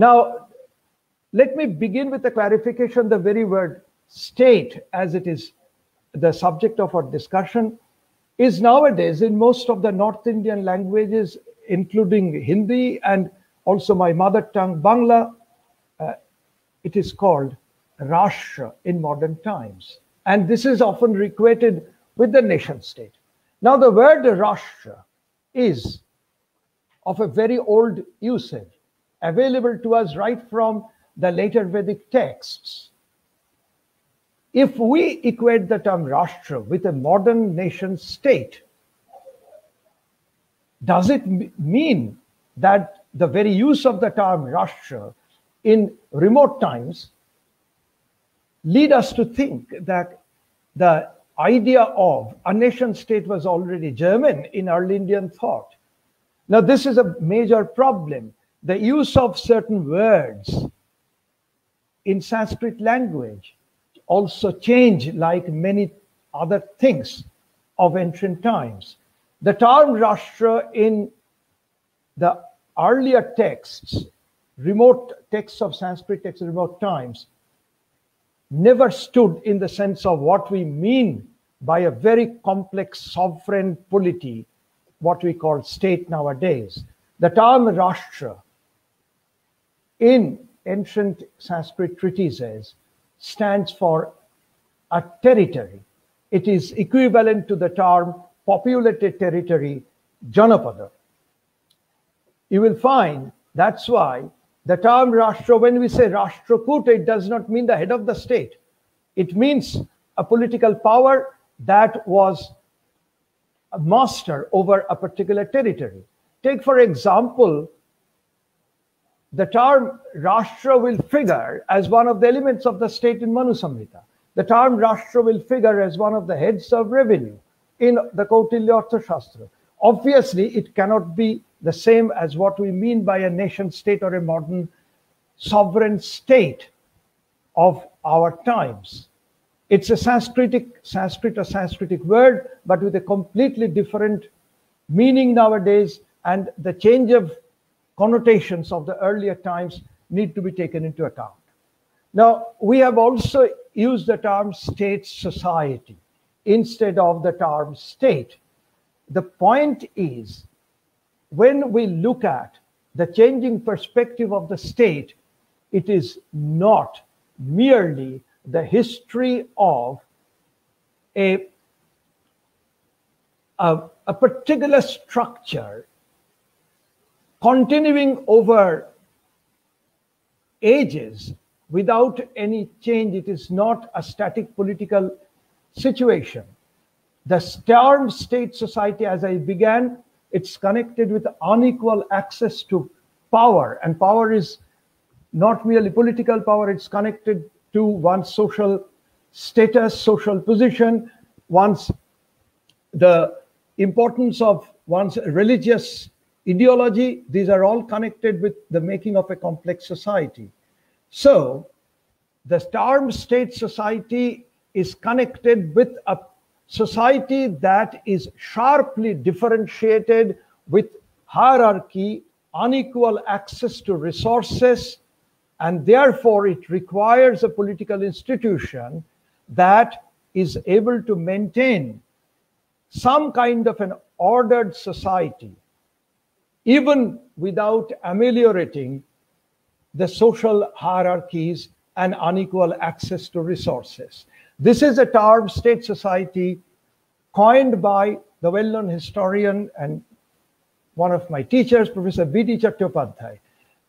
Now, let me begin with a clarification. The very word state, as it is the subject of our discussion, is nowadays in most of the North Indian languages, including Hindi and also my mother tongue, Bangla, uh, it is called Rashtra in modern times. And this is often equated with the nation state. Now, the word Rashtra is of a very old usage, available to us right from the later Vedic texts. If we equate the term Rashtra with a modern nation state, does it mean that the very use of the term Rashtra in remote times lead us to think that the idea of a nation state was already German in early Indian thought. Now, this is a major problem. The use of certain words in Sanskrit language also change like many other things of ancient times. The term Rashtra in the earlier texts, remote texts of Sanskrit texts, remote times, never stood in the sense of what we mean by a very complex sovereign polity, what we call state nowadays. The term Rashtra in ancient Sanskrit treatises stands for a territory. It is equivalent to the term populated territory, Janapada. You will find that's why the term Rashtra, when we say Rashtrakuta, it does not mean the head of the state. It means a political power that was a master over a particular territory. Take, for example, the term Rashtra will figure as one of the elements of the state in Manu Samhita. The term Rashtra will figure as one of the heads of revenue in the Kautilya Arthashastra. Obviously, it cannot be the same as what we mean by a nation state or a modern sovereign state of our times. It's a Sanskritic, Sanskrit or Sanskritic word, but with a completely different meaning nowadays, and the change of connotations of the earlier times need to be taken into account. Now, we have also used the term state society instead of the term state. The point is, when we look at the changing perspective of the state, it is not merely the history of a, a, a particular structure continuing over ages without any change. It is not a static political situation. The term state society, as I began, it's connected with unequal access to power, and power is not merely political power, it's connected to one's social status, social position, one's the importance of one's religious ideology. These are all connected with the making of a complex society. So, the term state society is connected with a society that is sharply differentiated with hierarchy, unequal access to resources, and therefore it requires a political institution that is able to maintain some kind of an ordered society, even without ameliorating the social hierarchies and unequal access to resources. This is a term, state society, coined by the well known historian and one of my teachers, Professor B.D. Chattopadhyay.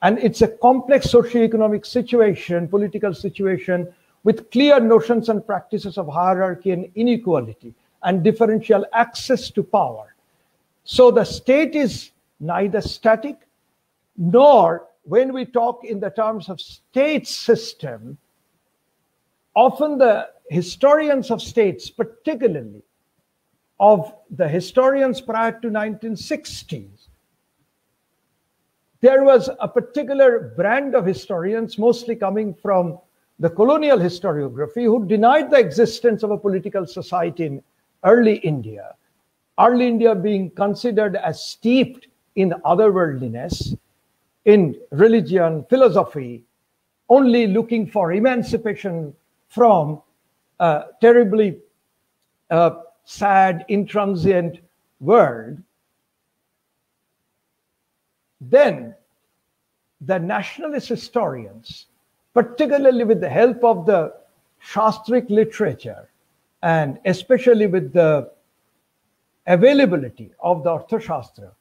And it's a complex socio-economic situation, political situation, with clear notions and practices of hierarchy and inequality and differential access to power. So the state is neither static nor when we talk in the terms of state system, often the historians of states, particularly of the historians prior to 1960s, there was a particular brand of historians, mostly coming from the colonial historiography, who denied the existence of a political society in early India. Early India being considered as steeped in otherworldliness, in religion, philosophy, only looking for emancipation from a terribly uh, sad, intransient world, then the nationalist historians, particularly with the help of the Shastric literature, and especially with the availability of the Arthashastra,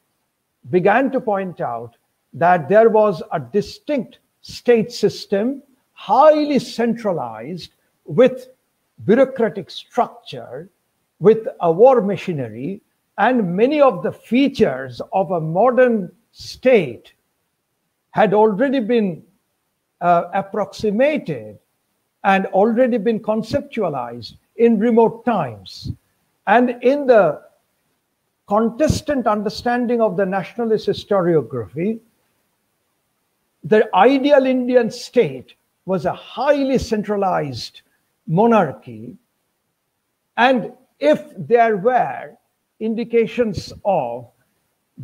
began to point out that there was a distinct state system, highly centralized, with bureaucratic structure, with a war machinery, and many of the features of a modern state had already been uh, approximated and already been conceptualized in remote times. And in the contestant understanding of the nationalist historiography, the ideal Indian state was a highly centralized monarchy. And if there were indications of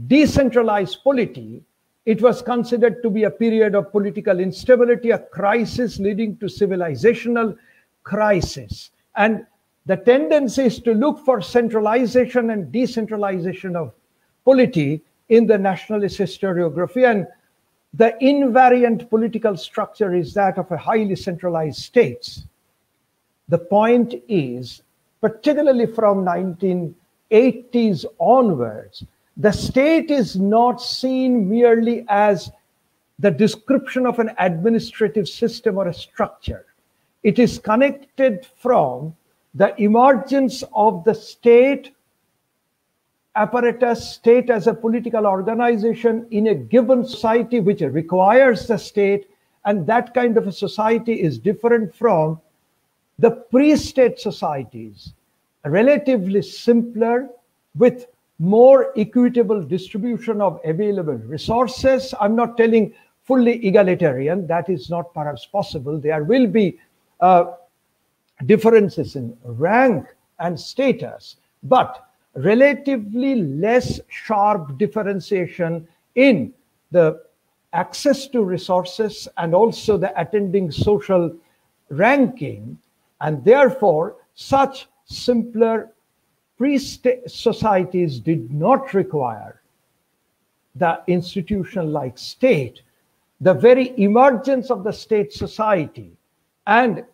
decentralized polity, it was considered to be a period of political instability, a crisis leading to civilizational crisis. And the tendency is to look for centralization and decentralization of polity in the nationalist historiography. And the invariant political structure is that of a highly centralized states. The point is, particularly from 1980s onwards, the state is not seen merely as the description of an administrative system or a structure. It is connected from the emergence of the state apparatus, state as a political organization in a given society which requires the state, and that kind of a society is different from the pre state societies, relatively simpler with more equitable distribution of available resources. I'm not telling fully egalitarian, that is not perhaps possible. There will be uh, differences in rank and status, but relatively less sharp differentiation in the access to resources and also the attending social ranking. And therefore, such simpler pre-societies did not require the institution like state. The very emergence of the state society and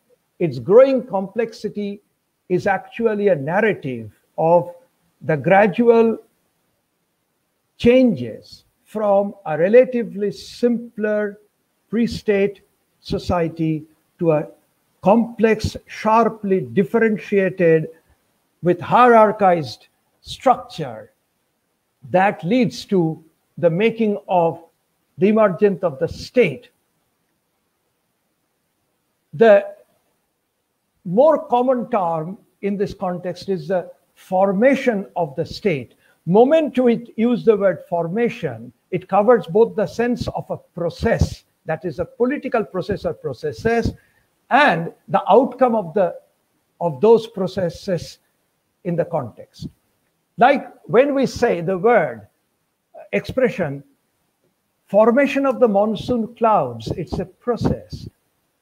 its growing complexity is actually a narrative of the gradual changes from a relatively simpler pre-state society to a complex, sharply differentiated with hierarchized structure that leads to the making of the emergence of the state. The more common term in this context is the formation of the state. Moment we use the word formation, it covers both the sense of a process, that is a political process or processes, and the outcome of the of those processes in the context. Like when we say the word uh, expression, formation of the monsoon clouds, it's a process.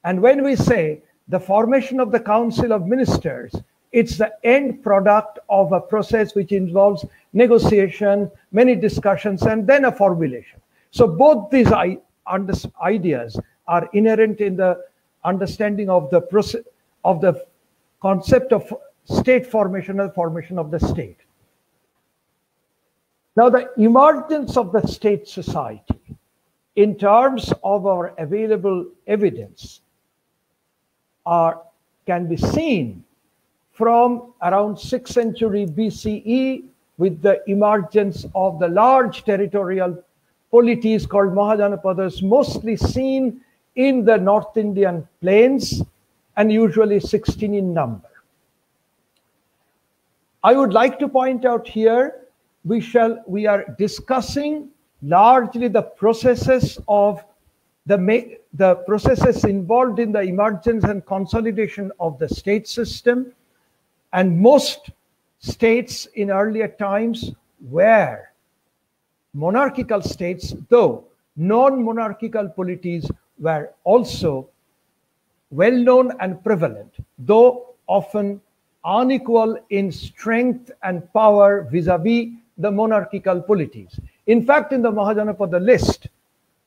And when we say the formation of the Council of Ministers, it's the end product of a process which involves negotiation, many discussions, and then a formulation. So both these ideas are inherent in the understanding of the process of the concept of state formation and formation of the state. Now, the emergence of the state society in terms of our available evidence are, can be seen from around 6th century BCE with the emergence of the large territorial polities called Mahajanapadas, mostly seen in the North Indian plains and usually 16 in number. I would like to point out here, we shall we are discussing largely the processes of the, the processes involved in the emergence and consolidation of the state system. And most states in earlier times were monarchical states, though non-monarchical polities were also well known and prevalent, though often unequal in strength and power vis-a-vis the monarchical polities. In fact, in the Mahajanapada list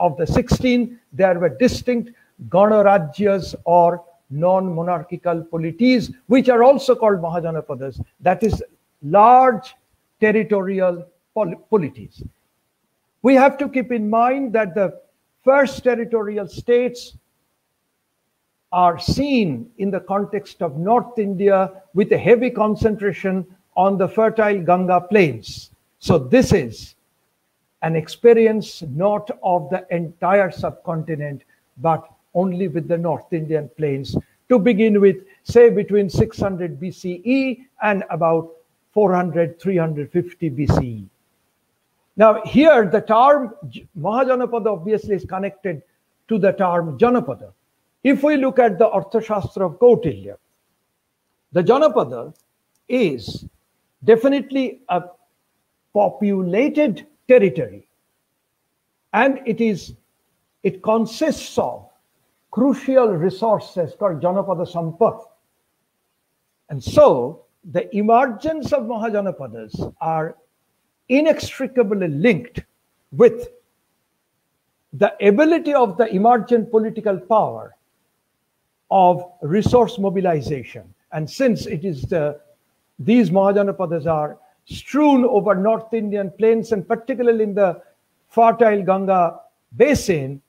of the 16, there were distinct Ganarajyas or non-monarchical polities, which are also called Mahajanapadas. That is large territorial pol polities. We have to keep in mind that the first territorial states are seen in the context of North India with a heavy concentration on the fertile Ganga plains. So this is an experience not of the entire subcontinent, but only with the North Indian plains to begin with, say between 600 BCE and about 400, 350 BCE. Now here the term Mahajanapada obviously is connected to the term Janapada. If we look at the Arthashastra of Kautilya, the Janapada is definitely a populated territory and it is it consists of crucial resources called Janapada Sampat. And so the emergence of Mahajanapadas are inextricably linked with the ability of the emergent political power of resource mobilization. And since it is the, these Mahajanapadas are strewn over North Indian plains and particularly in the fertile Ganga basin,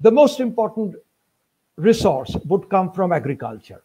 the most important resource would come from agriculture.